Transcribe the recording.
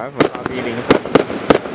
F 八 B 零三。